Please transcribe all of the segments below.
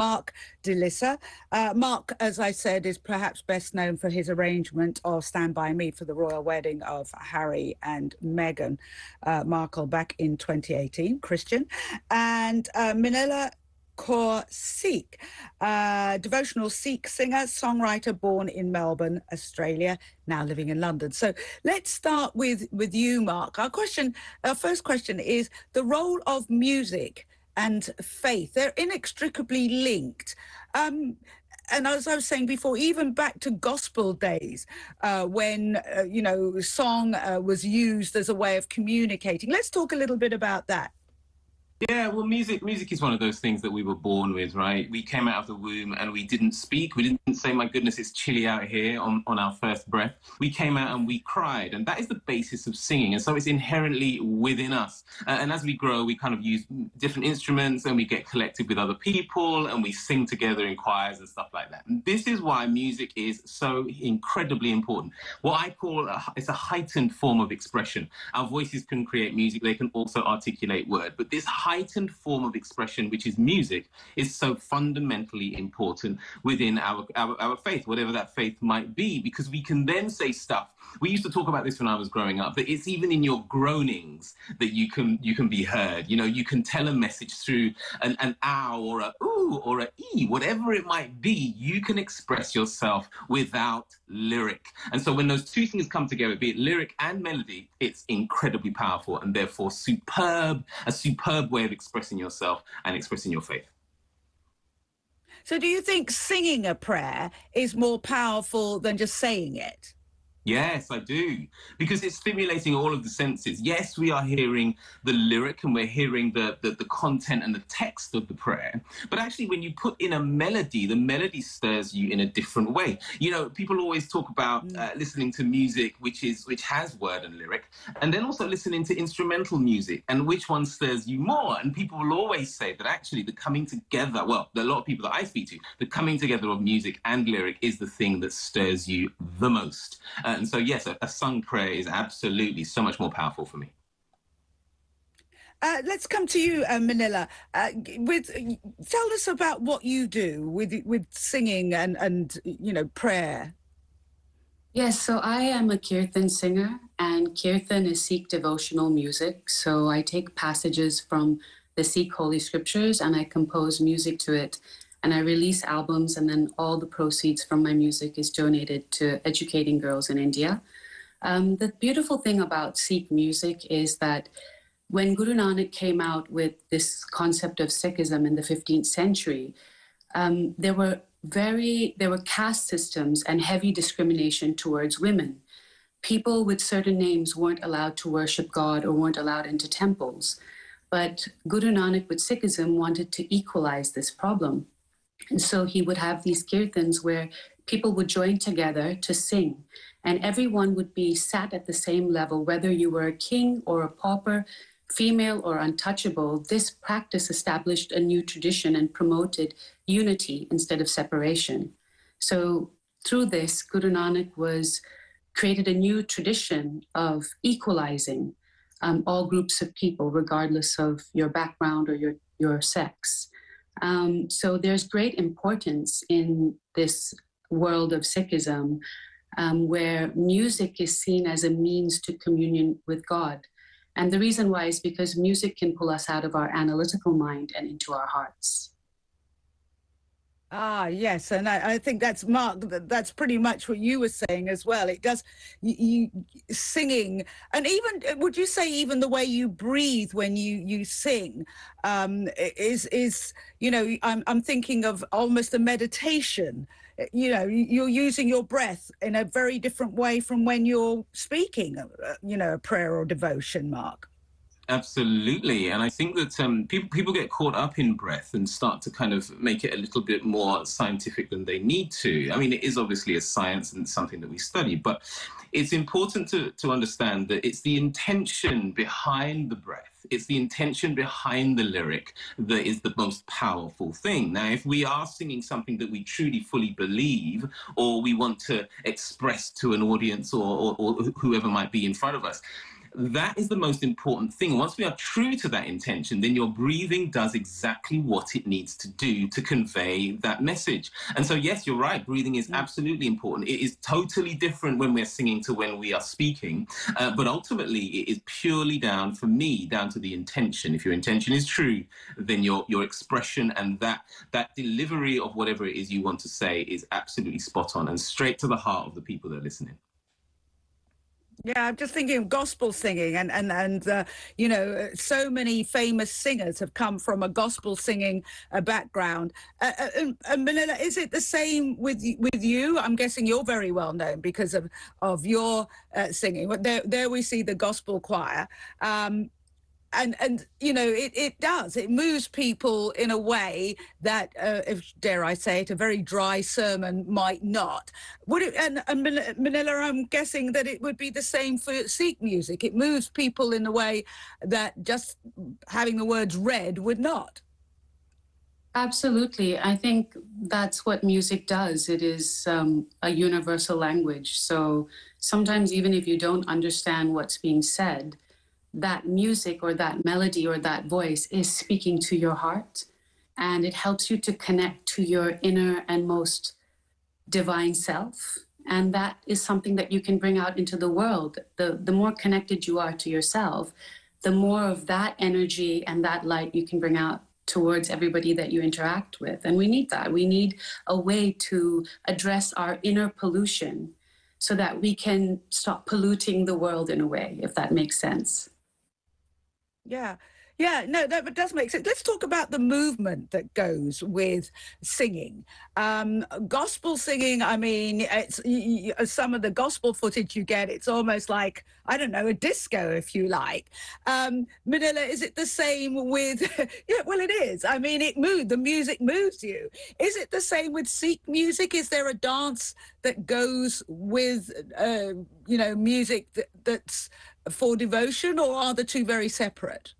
Mark De Lisser. Uh, Mark, as I said, is perhaps best known for his arrangement of Stand By Me for the royal wedding of Harry and Meghan uh, Markle back in 2018, Christian. And uh, Manika Kaur Sikh, uh, devotional Sikh singer, songwriter born in Melbourne, Australia, now living in London. So let's start with, with you, Mark. Our question, our first question is the role of music and faith. They're inextricably linked. Um, and as I was saying before, even back to gospel days, uh, when uh, you know song uh, was used as a way of communicating. Let's talk a little bit about that. Yeah, well, music music is one of those things that we were born with, right? We came out of the womb and we didn't speak. We didn't say, "My goodness, it's chilly out here" on, on our first breath. We came out and we cried, and that is the basis of singing. And so it's inherently within us. Uh, and as we grow, we kind of use different instruments and we get collected with other people and we sing together in choirs and stuff like that. This is why music is so incredibly important. What I call a, it's a heightened form of expression. Our voices can create music; they can also articulate word, but this heightened form of expression, which is music, is so fundamentally important within our, our, our faith, whatever that faith might be, because we can then say stuff. We used to talk about this when I was growing up, that it's even in your groanings that you can you can be heard. You know, you can tell a message through an, an ow or a ooh or a e, whatever it might be, you can express yourself without lyric. And so when those two things come together, be it lyric and melody, it's incredibly powerful and therefore superb, a superb way of expressing yourself and expressing your faith. So, do you think singing a prayer is more powerful than just saying it? Yes, I do. Because it's stimulating all of the senses. Yes, we are hearing the lyric and we're hearing the, the, the, content and the text of the prayer. But actually, when you put in a melody, the melody stirs you in a different way. You know, people always talk about mm. uh, listening to music which is which has word and lyric, and then also listening to instrumental music and which one stirs you more. And people will always say that actually the coming together, well, a lot of people that I speak to, the coming together of music and lyric is the thing that stirs you the most. Uh, and so, yes, a, a sung prayer is absolutely so much more powerful for me. Uh, let's come to you, uh, Manika. Uh, with tell us about what you do with with singing and and you know prayer. Yes, so I am a kirtan singer, and kirtan is Sikh devotional music. So I take passages from the Sikh holy scriptures and I compose music to it and I release albums, and then all the proceeds from my music is donated to educating girls in India. Um, the beautiful thing about Sikh music is that when Guru Nanak came out with this concept of Sikhism in the 15th century, um, there were very there were caste systems and heavy discrimination towards women. People with certain names weren't allowed to worship God or weren't allowed into temples. But Guru Nanak with Sikhism wanted to equalize this problem. And so he would have these kirtans where people would join together to sing, and everyone would be sat at the same level, whether you were a king or a pauper, female or untouchable. This practice established a new tradition and promoted unity instead of separation. So through this, Guru Nanak was created a new tradition of equalizing um, all groups of people, regardless of your background or your, your sex. Um, so there's great importance in this world of Sikhism um, where music is seen as a means to communion with God. And the reason why is because music can pull us out of our analytical mind and into our hearts. Ah, yes, and I, I, think that's Mark. That's pretty much what you were saying as well. It does you, you, singing, and even would you say even the way you breathe when you you sing um, is is you know I'm I'm thinking of almost a meditation. You know, you're using your breath in a very different way from when you're speaking. Uh, you know, a prayer or devotion, Mark. Absolutely, and I think that um, people people get caught up in breath and start to kind of make it a little bit more scientific than they need to. I mean, it is obviously a science and something that we study, but it's important to to understand that it's the intention behind the breath, it's the intention behind the lyric that is the most powerful thing. Now, if we are singing something that we truly fully believe, or we want to express to an audience or, or, or whoever might be in front of us That is the most important thing. Once we are true to that intention, then your breathing does exactly what it needs to do to convey that message. And so, yes, you're right. Breathing is absolutely important. It is totally different when we're singing to when we are speaking. Uh, but ultimately, it is purely down, for me, down to the intention. If your intention is true, then your your expression and that that delivery of whatever it is you want to say is absolutely spot on and straight to the heart of the people that are listening. Yeah, I'm just thinking of gospel singing, and and and uh, you know, so many famous singers have come from a gospel singing uh, background. Uh, uh and, and Manika, is it the same with with you? I'm guessing you're very well known because of of your uh, singing. There, there we see the gospel choir. Um, and and you know it, it does. It moves people in a way that uh, if dare i say it a very dry sermon might not. Would it and, and manika i'm guessing that it would be the same for sikh music. It moves people in a way that just having the words read would not. Absolutely. I think that's what music does. It is um, a universal language. So sometimes even if you don't understand what's being said that music or that melody or that voice is speaking to your heart and it helps you to connect to your inner and most divine self. And that is something that you can bring out into the world. The the more connected you are to yourself the more of that energy and that light you can bring out towards everybody that you interact with. And we need that. We need a way to address our inner pollution so that we can stop polluting the world in a way if that makes sense yeah. Yeah, no, that does make sense. Let's talk about the movement that goes with singing. Um, gospel singing, I mean, it's you, some of the gospel footage you get, it's almost like, I don't know, a disco, if you like. Um, Manika, is it the same with, yeah, well, it is. I mean, it moves, the music moves you. Is it the same with Sikh music? Is there a dance that goes with, uh, you know, music that, that's for devotion, or are the two very separate?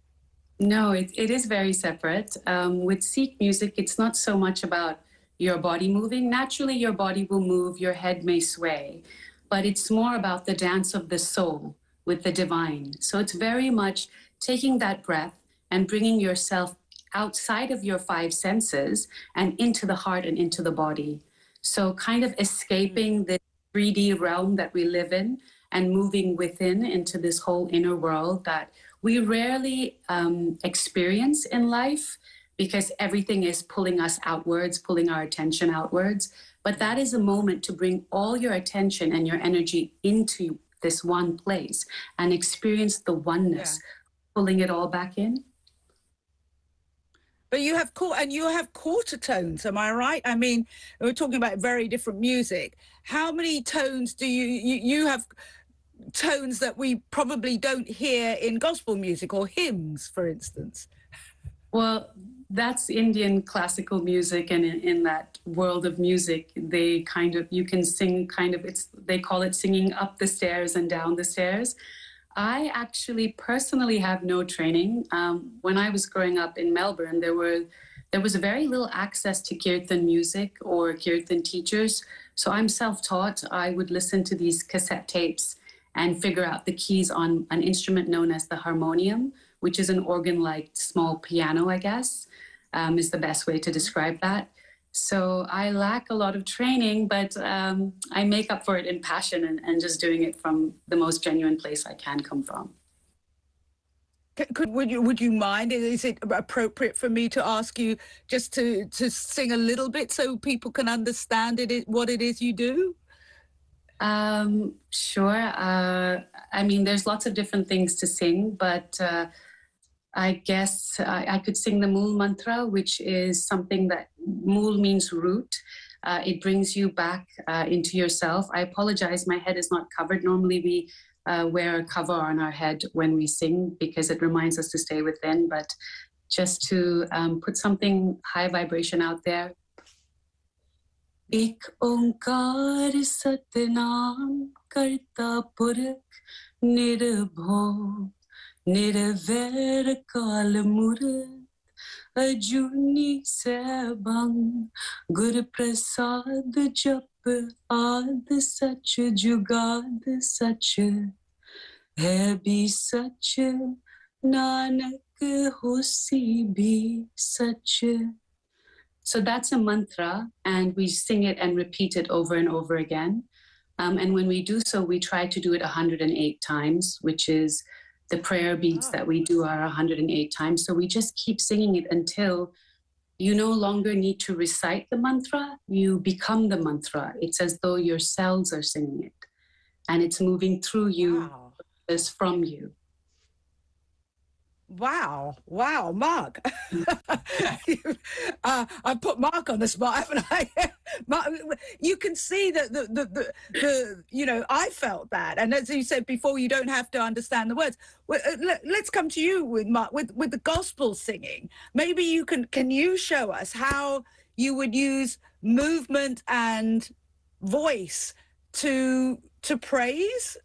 No, it, it is very separate. Um, with Sikh music, it's not so much about your body moving. Naturally, your body will move, your head may sway, but it's more about the dance of the soul with the divine. So it's very much taking that breath and bringing yourself outside of your five senses and into the heart and into the body. So, kind of escaping the 3D realm that we live in and moving within into this whole inner world that we rarely um, experience in life because everything is pulling us outwards, pulling our attention outwards. But that is a moment to bring all your attention and your energy into this one place and experience the oneness, yeah. pulling it all back in. But you have and you have quarter tones. Am I right? I mean, we're talking about very different music. How many tones do you you, you have? Tones that we probably don't hear in gospel music or hymns, for instance. Well, that's Indian classical music, and in, in, that world of music, they kind of you can sing kind of it's they call it singing up the stairs and down the stairs. I actually personally have no training. Um, when I was growing up in Melbourne, there were there was very little access to kirtan music or kirtan teachers. So I'm self-taught. I would listen to these cassette tapes and figure out the keys on an instrument known as the harmonium, which is an organ like small piano, I guess, um, is the best way to describe that. So I lack a lot of training, but um, I make up for it in passion and, and just doing it from the most genuine place I can come from. Could would you would you mind? Is it appropriate for me to ask you just to to sing a little bit so people can understand it what it is you do? Um, sure. Uh, I mean, there's lots of different things to sing, but uh, I guess I, I, could sing the Mool mantra, which is something that Mool means root. Uh, it brings you back uh, into yourself. I apologize, my head is not covered. Normally, we uh, wear a cover on our head when we sing because it reminds us to stay within, but just to um, put something high vibration out there एक ओंकार सतनाम करता पुरख निर्भो निर्वैर काल मूर्त। अजूनी सैभंग, गुर प्रसाद जप आद सच जुगाद सच। है भी सच, नानक होसी भी सच। So that's a mantra, and we sing it and repeat it over and over again. Um, and when we do so, we try to do it 108 times, which is the prayer beats that we do are 108 times. So we just keep singing it until you no longer need to recite the mantra, you become the mantra. It's as though your cells are singing it and it's moving through you wow. as from you. Wow, wow, Mark. uh, I put Mark on the spot, haven't I? Mark, you can see that the, the, the, the, you know, I felt that. And as you said before, you don't have to understand the words. Uh, let, us come to you with Mark, with, with the gospel singing. Maybe you can, can you show us how you would use movement and voice to, to praise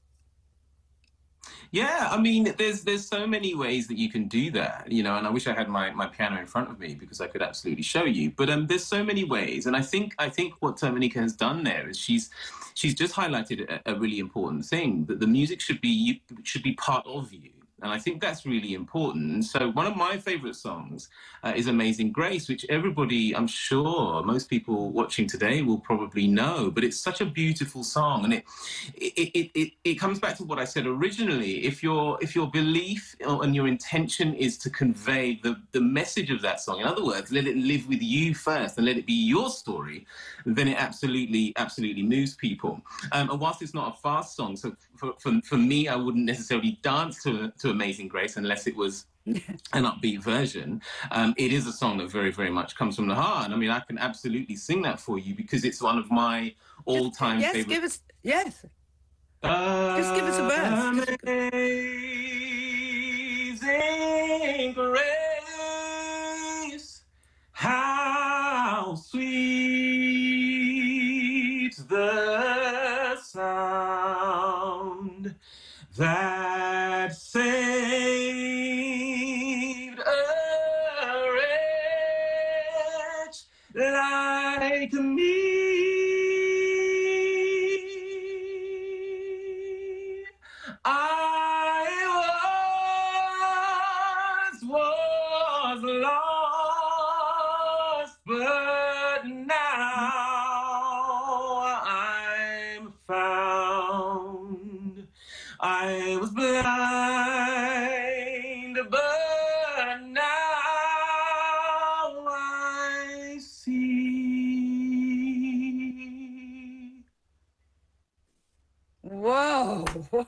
yeah, I mean, there's there's so many ways that you can do that, you know. And I wish I had my, my piano in front of me because I could absolutely show you. But um, there's so many ways, and I think I think what Terminica has done there is she's she's just highlighted a, a really important thing that the music should be should be part of you and I think that's really important. So one of my favorite songs uh, is Amazing Grace, which everybody, I'm sure, most people watching today will probably know. But it's such a beautiful song, and it it, it, it, it comes back to what I said originally. If your if your belief and your intention is to convey the the message of that song, in other words, let it live with you first and let it be your story, then it absolutely absolutely moves people. Um, and whilst it's not a fast song, so for, for, for me, I wouldn't necessarily dance to to Amazing Grace unless it was an upbeat version. Um, it is a song that very, very much comes from the heart. And I mean, I can absolutely sing that for you because it's one of my all-time yes, favorite. Give us, yes, Just give us a verse. Amazing grace, how sweet the sound that saved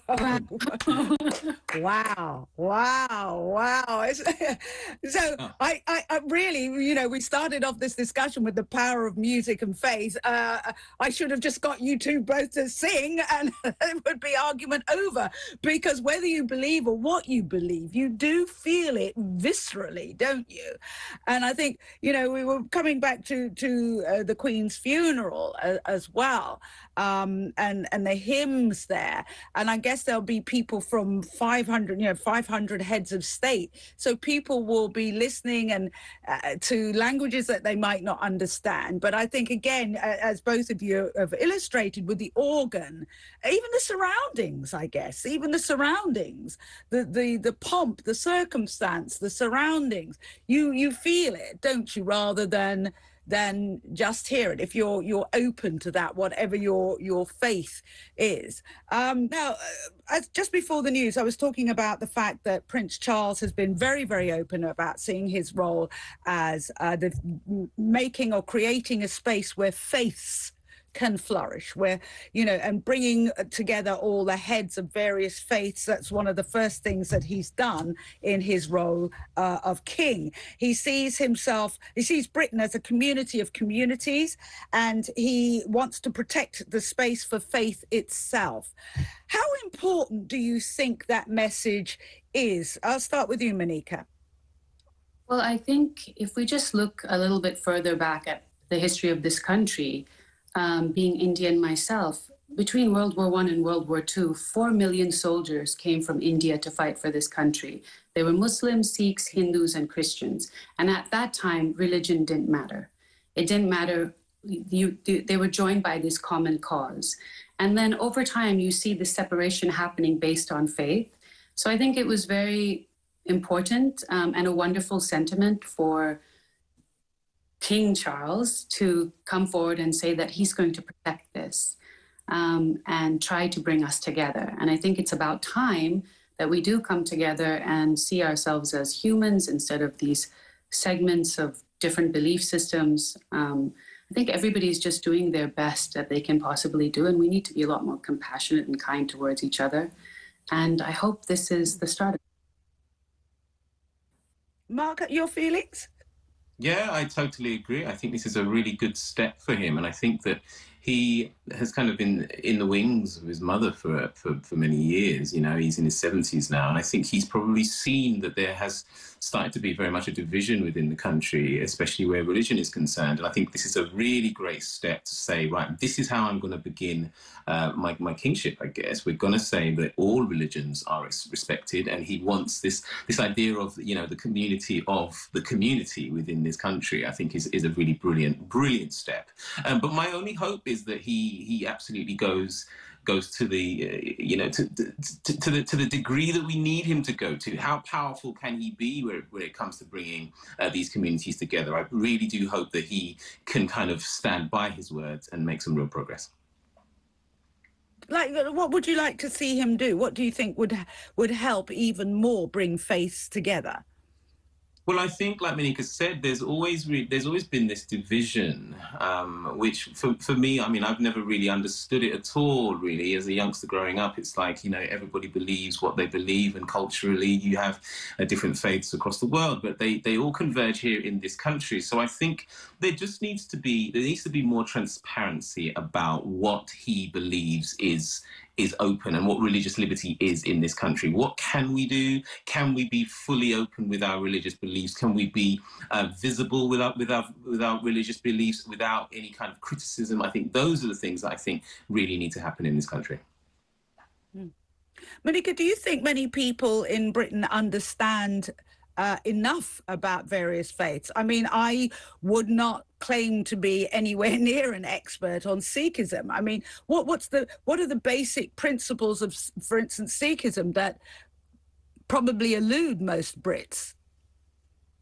wow, wow, wow. so oh. I, I, I, really, you know, we started off this discussion with the power of music and faith. Uh, I should have just got you two both to sing and it would be argument over because whether you believe or what you believe, you do feel it viscerally, don't you? And I think, you know, we were coming back to, to uh, the Queen's funeral uh, as well um, and, and the hymns there. And I guess there'll be people from 500, you know, 500 heads of state. So people will be listening and uh, to languages that they might not understand. But I think, again, as both of you have illustrated with the organ, even the surroundings, I guess, even the surroundings, the, the, the pomp, the circumstance, the surroundings, you, you feel it, don't you, rather than then just hear it. If you're you're open to that whatever your your faith is. Um, now uh, just before the news i was talking about the fact that prince charles has been very very open about seeing his role as uh, the making or creating a space where faiths can flourish where you know and bringing together all the heads of various faiths that's one of the first things that he's done in his role uh, of king. He sees himself he sees britain as a community of communities and he wants to protect the space for faith itself. How important do you think that message is? I'll start with you monica well i think if we just look a little bit further back at the history of this country um, being Indian myself, between World War One and World War Two, four million soldiers came from India to fight for this country. They were Muslims, Sikhs, Hindus, and Christians. And at that time, religion didn't matter. It didn't matter you, they were joined by this common cause. And then over time, you see the separation happening based on faith. So I think it was very important um, and a wonderful sentiment for King Charles to come forward and say that he's going to protect this um, and try to bring us together. And I think it's about time that we do come together and see ourselves as humans instead of these segments of different belief systems. Um, I think everybody's just doing their best that they can possibly do, and we need to be a lot more compassionate and kind towards each other. And I hope this is the start. Mark, your feelings? Yeah, I totally agree. I think this is a really good step for him, and I think that he has kind of been in the wings of his mother for, for, for many years. You know, he's in his 70s now, and I think he's probably seen that there has started to be very much a division within the country, especially where religion is concerned. And I think this is a really great step to say, right, this is how I'm going to begin uh, my, my kingship, I guess. We're going to say that all religions are respected, and he wants this, this idea of, you know, the community of the community within this country, I think is, is a really brilliant, brilliant step. Um, but my only hope is that he he absolutely goes goes to the uh, you know to, to, to, the to the degree that we need him to go to. How powerful can he be where, where it comes to bringing uh, these communities together? I really do hope that he can kind of stand by his words and make some real progress. Like what would you like to see him do? What do you think would would help even more bring faiths together well, I think, like Monica said, there's always re- there's always been this division, um, which for for me, I mean, I've never really understood it at all. Really, as a youngster growing up, it's like you know everybody believes what they believe, and culturally, you have uh, different faiths across the world, but they they all converge here in this country. So I think there just needs to be there needs to be more transparency about what he believes is is open and what religious liberty is in this country. What can we do? Can we be fully open with our religious beliefs? Can we be uh, visible without without without religious beliefs, without any kind of criticism? I think those are the things that I think really need to happen in this country. Hmm. Monica, do you think many people in Britain understand uh, enough about various faiths. I mean, I would not claim to be anywhere near an expert on Sikhism. I mean, what what's the what are the basic principles of, for instance, Sikhism that probably elude most Brits?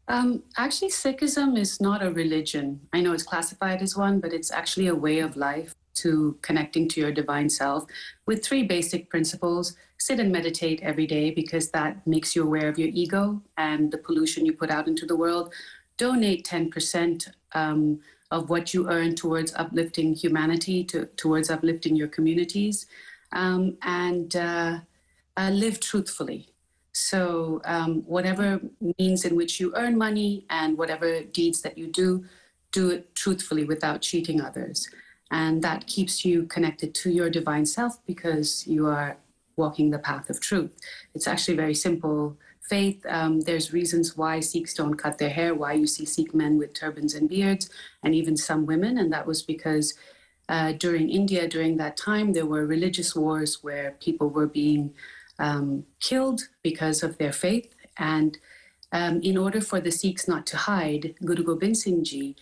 Um, actually, Sikhism is not a religion. I know it's classified as one, but it's actually a way of life to connecting to your divine self with three basic principles sit and meditate every day because that makes you aware of your ego and the pollution you put out into the world. Donate 10% um, of what you earn towards uplifting humanity, to, towards uplifting your communities, um, and uh, uh, live truthfully. So, um, whatever means in which you earn money and whatever deeds that you do, do it truthfully without cheating others. And that keeps you connected to your divine self because you are walking the path of truth. It's actually very simple faith. Um, there's reasons why Sikhs don't cut their hair, why you see Sikh men with turbans and beards, and even some women. And that was because uh, during India, during that time, there were religious wars where people were being um, killed because of their faith. And um, in order for the Sikhs not to hide, Guru Gobind Singh Ji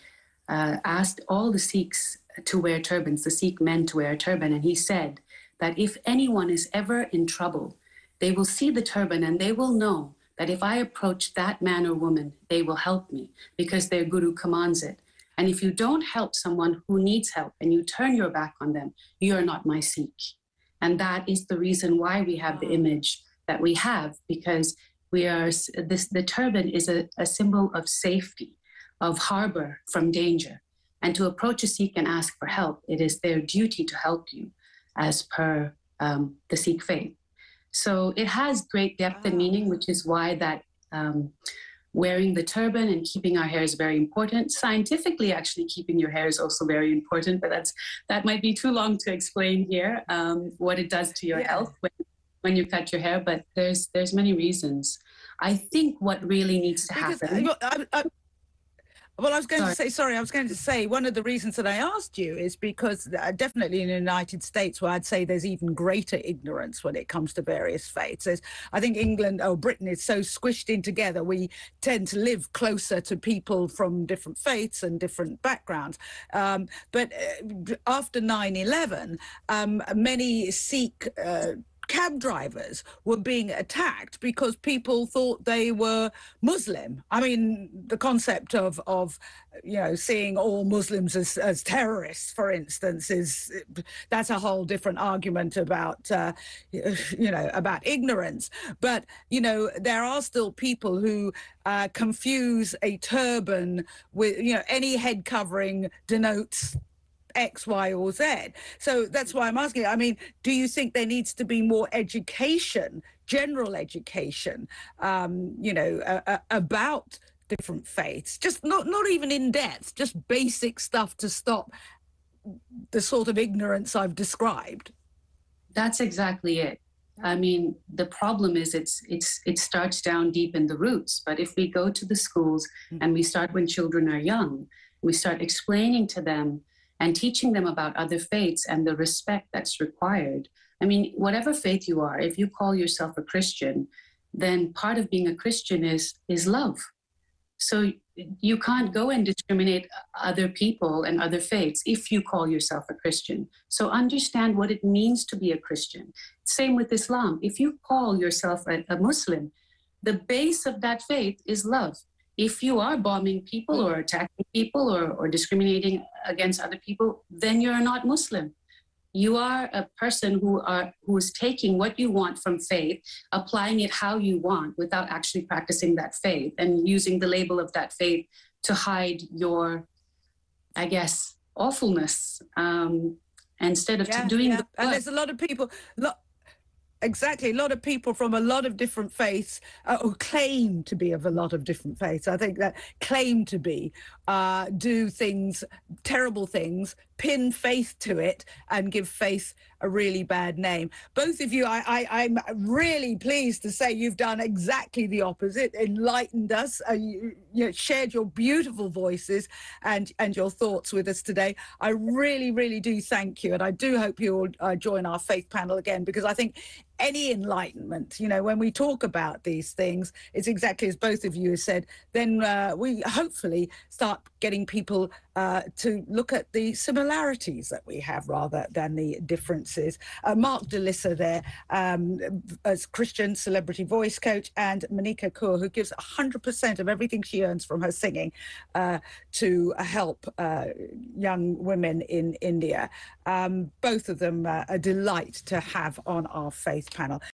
uh, asked all the Sikhs to wear turbans, the Sikh men to wear a turban. And he said, that if anyone is ever in trouble, they will see the turban and they will know that if I approach that man or woman, they will help me because their guru commands it. And if you don't help someone who needs help and you turn your back on them, you are not my Sikh. And that is the reason why we have the image that we have, because we are this the turban is a, a symbol of safety, of harbor from danger. And to approach a Sikh and ask for help, it is their duty to help you as per um, the Sikh faith. So it has great depth and meaning, which is why that um, wearing the turban and keeping our hair is very important. Scientifically, actually, keeping your hair is also very important, but that's that might be too long to explain here um, what it does to your yeah. health when, when you cut your hair. But there's there's many reasons. I think what really needs to because happen. I, I, Well, I was going Sorry. to say, sorry, I was going to say one of the reasons that I asked you is because uh, definitely in the United States, where I'd say there's even greater ignorance when it comes to various faiths. There's, I think England or Britain is so squished in together, we tend to live closer to people from different faiths and different backgrounds. Um, but uh, after 9 11, um, many Sikh uh, cab drivers were being attacked because people thought they were Muslim. I mean, the concept of of you know seeing all Muslims as, as terrorists, for instance, is that's a whole different argument about uh, you know about ignorance. But you know there are still people who uh, confuse a turban with you know any head covering denotes X, Y, or Z. So that's why I'm asking. I mean, do you think there needs to be more education, general education, um, you know, uh, uh, about different faiths? Just not not even in depth, just basic stuff to stop the sort of ignorance I've described. That's exactly it. I mean, the problem is it's it's it starts down deep in the roots. But if we go to the schools and we start when children are young, we start explaining to them and teaching them about other faiths and the respect that's required. I mean, whatever faith you are, if you call yourself a Christian, then part of being a Christian is is love. So you can't go and discriminate other people and other faiths if you call yourself a Christian. So understand what it means to be a Christian. Same with Islam. If you call yourself a, a Muslim, the base of that faith is love if you are bombing people or attacking people or, or discriminating against other people, then you're not Muslim. You are a person who are who is taking what you want from faith, applying it how you want without actually practicing that faith and using the label of that faith to hide your, I guess, awfulness. Um, instead of Yeah, doing yeah. the and there's a lot of people. Exactly, a lot of people from a lot of different faiths uh, who claim to be of a lot of different faiths. I think that claim to be uh, do things, terrible things, pin faith to it, and give faith a really bad name. Both of you, I, I, I'm really pleased to say you've done exactly the opposite, enlightened us, uh, you, you know, shared your beautiful voices and and your thoughts with us today. I really, really do thank you, and I do hope you'll uh, join our faith panel again because I think any enlightenment, you know, when we talk about these things, it's exactly as both of you have said, then uh, we hopefully start getting people uh, to look at the similarities that we have rather than the differences. Uh, Mark De Lisser there um, as Christian celebrity voice coach and Monica Kaur, who gives 100% of everything she earns from her singing uh, to help uh, young women in India. Um, both of them uh, a delight to have on our faith panel.